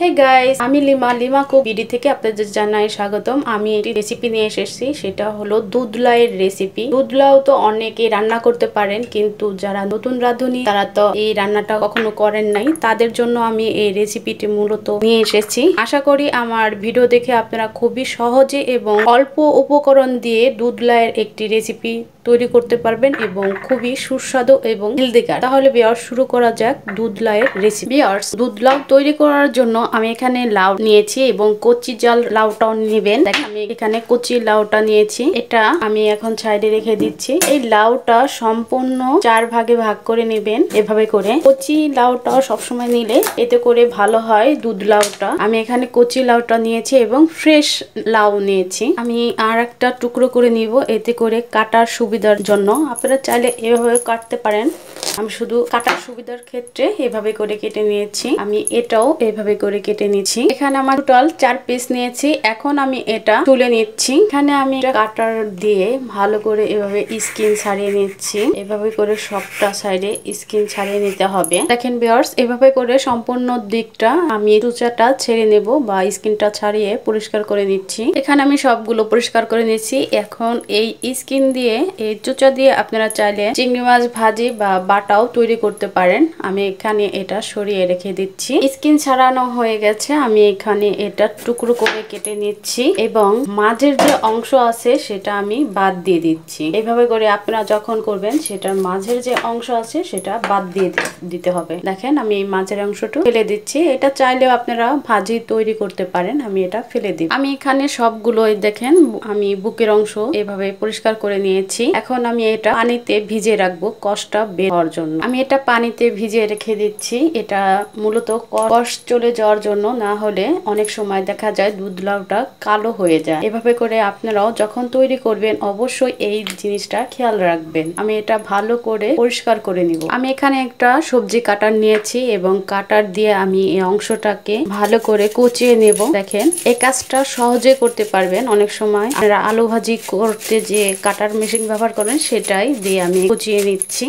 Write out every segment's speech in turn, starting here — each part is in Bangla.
হে গাইস আমি লিমা। লিমা কুক বিডি থেকে আপনাদের জানাই স্বাগতম। আমি একটি রেসিপি নিয়ে এসেছি, সেটা হলো দুধ লাউয়ের রেসিপি দুধ লাউ তো অনেকে রান্না করতে পারেন, কিন্তু যারা নতুন রাঁধুনি, তারা তো এই রান্নাটা কখনো করেন নাই। তাদের জন্য আমি এই রেসিপিটি মূলত নিয়ে এসেছি। আশা করি আমার ভিডিও দেখে আপনারা খুবই সহজে এবং অল্প উপকরণ দিয়ে দুধ লাউয়ের একটি রেসিপি তৈরি করতে পারবেন এবং খুবই সুস্বাদু এবং হেলদিকার। তাহলে বিয়ার শুরু করা যাক দুধ লাউয়ের রেসিপি বিয়ার্স, দুধ লাউ তৈরি করার জন্য আমি এখানে লাউ নিয়েছি এবং কচি জাল লাউটাও নেবেন। দেখেন, আমি এখানে কচি লাউটা নিয়েছি। এটা আমি এখন সাইডে রেখে দিচ্ছি। এই লাউটা সম্পূর্ণ চার ভাগে ভাগ করে নেবেন এভাবে করে। কচি লাউটা সবসময় নিলে এতে করে ভালো হয় দুধ লাউটা। আমি এখানে কচি লাউটা নিয়েছি এবং ফ্রেশ লাউ নিয়েছি। আমি আর একটা টুকরো করে নিব। এতে করে কাটার সুবিধার জন্য। আপনারা চাইলে এভাবে কাটতে পারেন। আমি শুধু কাটার সুবিধার ক্ষেত্রে এভাবে করে কেটে নিয়েছি। আমি এটাও এভাবে করে কেটে নিয়েছি। এখানে আমার টোটাল চার পিস নিয়েছি। এখন আমি এটা তুলে নিচ্ছি। এখানে আমি কাটার দিয়ে ভালো করে এভাবে স্কিন ছাড়িয়ে নিচ্ছি। এভাবে করে সবটা সাইডে স্কিন ছাড়িয়ে নিতে হবে। দেখেন বিয়ার্স এভাবে করে সম্পূর্ণ দিকটা আমি চুচাটা ছেড়ে নেব বা স্কিনটা ছাড়িয়ে পরিষ্কার করে নিচ্ছি। এখানে আমি সবগুলো পরিষ্কার করে নিচ্ছি এখন এই স্কিন দিয়ে, এই চুচা দিয়ে আপনারা চাইলে চিংড়ি মাছ ভাজি বা বাটাও তৈরি করতে পারেন। আমি এখানে এটা সরিয়ে রেখে দিচ্ছি। স্কিন ছাড়ানো হয়ে গেছে। আমি এখানে এটা টুকরো করে কেটে নিচ্ছি এবং মাঝের যে অংশ আছে সেটা আমি বাদ দিয়ে দিচ্ছি। এভাবে করে আপনারা যখন করবেন, সেটার মাঝের যে অংশ আছে সেটা বাদ দিয়ে দিতে হবে। দেখেন, আমি এই মাঝের অংশটু ফেলে দিচ্ছি। এটা চাইলেও আপনারা ভাজি তৈরি করতে পারেন। আমি এটা ফেলে দিই। আমি এখানে সবগুলো দেখেন, আমি বুকের অংশ এভাবে পরিষ্কার করে নিয়েছি। এখন আমি এটা পানিতে ভিজে রাখব। কষটা বের হওয়ার জন্য। আমি এটা পানিতে ভিজিয়ে রেখে দিচ্ছি। এটা মূলত কষ চলে যাওয়ার জন্য, না হলে অনেক সময় দেখা যায় দুধ লাউটা কালো হয়ে যায়। এভাবে করে আপনারাও যখন তৈরি করবেন, অবশ্যই এই জিনিসটা খেয়াল রাখবেন। আমি এটা ভালো করে পরিষ্কার করে নিব। আমি এখানে একটা সবজি কাটার নিয়েছি এবং কাটার দিয়ে আমি এই অংশটাকে ভালো করে কুচিয়ে নেব। দেখেন, এই কাজটা সহজে করতে পারবেন। অনেক সময় আপনারা আলু ভাজি করতে যে কাটার মেশিন ব্যবহার করেন, সেটাই দিয়ে আমি কুচিয়ে নিচ্ছি।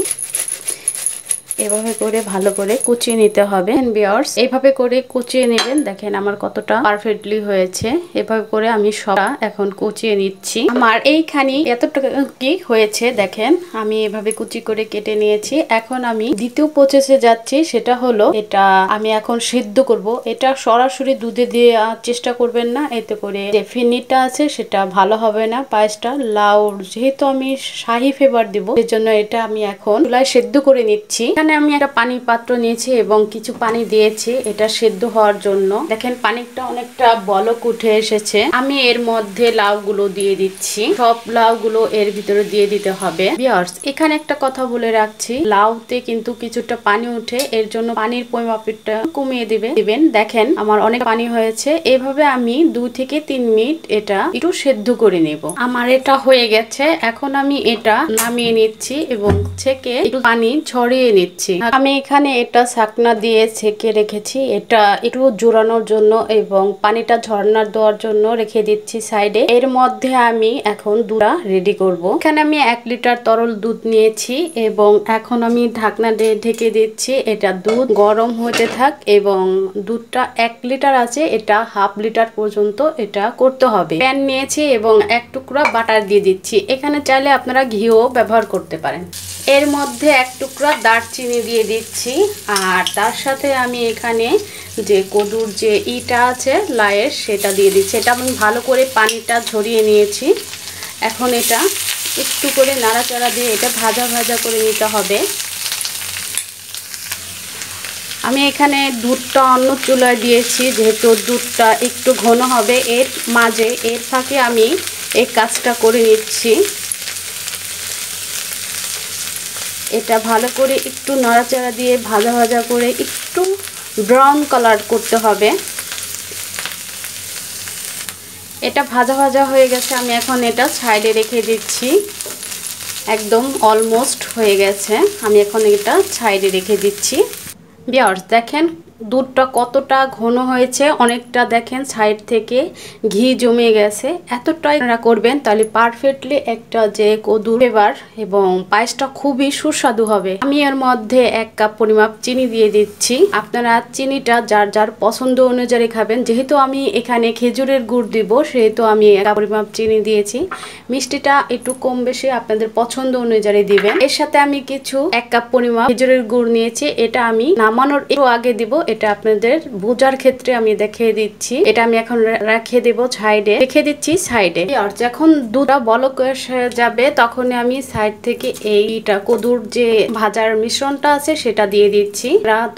এভাবে করে ভালো করে কুচিয়ে নিতে হবে। বিয়ার্স এইভাবে করে কুচিয়ে নেবেন। দেখেন আমার কতটা পারফেক্টলি হয়েছে। এভাবে করে আমি সব এখন কুচিয়ে নিচ্ছি। আমার এইখানে এতটা কি হয়েছে দেখেন, আমি এভাবে কুচি করে কেটে নিয়েছি। এখন আমি দ্বিতীয় প্রসেসে যাচ্ছি, সেটা হলো এটা আমি এখন সিদ্ধ করব। এটা সরাসরি দুধে দিয়ে চেষ্টা করবেন না, এতে করে যে ফিনিটা আছে সেটা ভালো হবে না, পায়েসটা লাউ যেহেতু আমি শাহি ফেভার দিব, সেজন্য এটা আমি এখন চুলায় সেদ্ধ করে নিচ্ছি। এখানে আমি একটা পানি পাত্র নিয়েছি এবং কিছু পানি দিয়েছি, এটা সেদ্ধ হওয়ার জন্য। দেখেন, পানিটা অনেকটা বলক উঠে এসেছে। আমি এর মধ্যে লাউগুলো দিয়ে দিচ্ছি। সব লাউগুলো এর ভিতরে দিয়ে দিতে হবে। বিয়ার্স এখানে একটা কথা বলে রাখছি। লাউতে কিন্তু কিছুটা পানি উঠে, এর জন্য পানির পরিমাপটা কমিয়ে দিবে। দিবেন, দেখেন, আমার অনেক পানি হয়েছে। এভাবে আমি দু থেকে তিন মিনিট এটা একটু সেদ্ধ করে নেব। আমার এটা হয়ে গেছে। এখন আমি এটা নামিয়ে নিচ্ছি এবং ছেকে একটু পানি ছড়িয়ে নিচ্ছি। দিচ্ছি। আমি এখানে এটা ছাকনা দিয়ে ছেঁকে রেখেছি। এটা একটু জোরানোর জন্য এবং পানিটা ঝর্নার দেওয়ার জন্য রেখে দিচ্ছি সাইডে। এর মধ্যে আমি এখন দুটা রেডি করব। এখানে আমি এক লিটার তরল দুধ নিয়েছি এবং এখন আমি ঢাকনা দিয়ে ঢেকে দিচ্ছি। এটা দুধ গরম হতে থাক এবং দুধটা এক লিটার আছে, এটা হাফ লিটার পর্যন্ত এটা করতে হবে। প্যান নিয়েছি এবং এক টুকরা বাটার দিয়ে দিচ্ছি। এখানে চাইলে আপনারা ঘিও ব্যবহার করতে পারেন। এর মধ্যে এক টুকরা দারচিনি দিয়ে দিচ্ছি। আর তার সাথে আমি এখানে যে কদুর যে ইটা আছে লায়ের, সেটা দিয়ে দিচ্ছি। এটা আমি ভালো করে পানিটা ঝরিয়ে নিয়েছি। এখন এটা একটু করে নাড়াচাড়া দিয়ে এটা ভাজা ভাজা করে নিতে হবে। আমি এখানে দুধটা অন্য চুলায় দিয়েছি, যেহেতু দুধটা একটু ঘন হবে। এর মাঝে, এর ফাঁকে আমি এই কাজটা করে নিচ্ছি। এটা ভালো করে একটু নড়াচড়া দিয়ে ভাজা ভাজা করে একটু ব্রাউন কালার করতে হবে। এটা ভাজা ভাজা হয়ে গেছে, আমি এখন এটা সাইডে রেখে দিচ্ছি। একদম অলমোস্ট হয়ে গেছে, আমি এখন এটা সাইডে রেখে দিচ্ছি। বিয়ার্স দেখেন দুধটা কতটা ঘন হয়েছে অনেকটা দেখেন সাইড থেকে ঘি জমে গেছে। এতটাই আপনারা করবেন তাহলে পারফেক্টলি একটা যে কদুর ফ্লেভার এবং পায়েসটা খুবই সুস্বাদু হবে। আমি এর মধ্যে এক কাপ পরিমাপ চিনি দিয়ে দিচ্ছি। আপনারা চিনিটা যার যার পছন্দ অনুযায়ী খাবেন। যেহেতু আমি এখানে খেজুরের গুড় দিব, সেহেতু আমি এক কাপ পরিমাপ চিনি দিয়েছি। মিষ্টিটা একটু কম বেশি আপনাদের পছন্দ অনুযায়ী দিবেন। এর সাথে আমি কিছু এক কাপ পরিমাপ খেজুরের গুড় নিয়েছি। এটা আমি নামানোর একটু আগে দিব। এটা আপনাদের বোঝার ক্ষেত্রে আমি দেখিয়ে দিচ্ছি। এটা আমি এখন রেখে দেব সাইডে। রেখে দিচ্ছি সাইডে। আর যখন দুধটা বলক যাবে তখন আমি সাইড থেকে এইটা কদুর যে ভাজার মিশ্রণটা আছে, সেটা দিয়ে দিচ্ছি।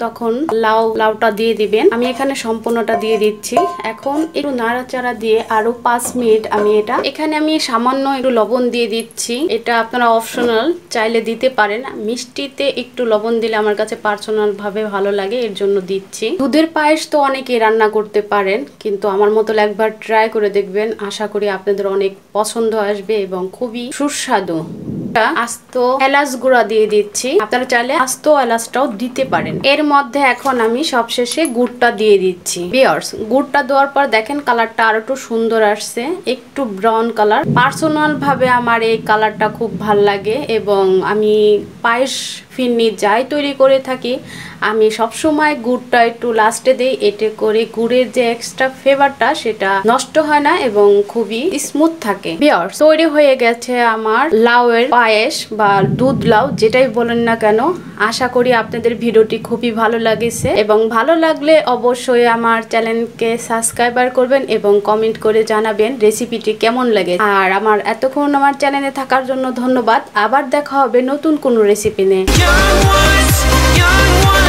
তখন লাউ, লাউটা দিয়ে দিবেন। আমি এখানে সম্পূর্ণটা দিয়ে দিচ্ছি। এখন একটু নাড়াচাড়া দিয়ে আরও পাঁচ মিনিট আমি এটা এখানে আমি সামান্য একটু লবণ দিয়ে দিচ্ছি। এটা আপনারা অপশনাল চাইলে দিতে পারেন। মিষ্টিতে একটু লবণ দিলে আমার কাছে পার্সোনাল ভাবে ভালো লাগে, এর জন্য দিচ্ছি। দুধের পায়েস তো অনেকে রান্না করতে পারেন, কিন্তু আমার মতো একবার ট্রাই করে দেখবেন। আশা করি আপনাদের অনেক পছন্দ আসবে এবং খুবই সুস্বাদু। আস্ত এলাচ গুঁড়া দিয়ে দিচ্ছি। আপনারা চাইলে আস্ত এলাচটাও দিতে পারেন। এর মধ্যে এখন আমি সবশেষে গুড়টা দিয়ে দিচ্ছি। বিয়ার্স গুড়টা দেওয়ার পর দেখেন কালারটা আরও একটু সুন্দর আসছে। একটু ব্রাউন কালার পার্সোনাল ভাবে আমার এই কালারটা খুব ভালো লাগে এবং আমি পায়েস ফিরনি যাই তৈরি করে থাকি, আমি সবসময় গুড়টা একটু লাস্টে দিই, এতে করে গুড়ের যে এক্সট্রা ফ্লেভারটা সেটা নষ্ট হয় না এবং খুবই স্মুথ থাকে। বিয়ার তৈরি হয়ে গেছে আমার লাউয়ের পায়েস বা দুধ লাউ, যেটাই বলেন না কেন, আশা করি আপনাদের ভিডিওটি খুবই ভালো লাগেছে এবং ভালো লাগলে অবশ্যই আমার চ্যানেলকে সাবস্ক্রাইবার করবেন এবং কমেন্ট করে জানাবেন রেসিপিটি কেমন লাগে। আর আমার এতক্ষণ আমার চ্যানেলে থাকার জন্য ধন্যবাদ, আবার দেখা হবে নতুন কোনো রেসিপি নিয়ে। Young ones, young ones.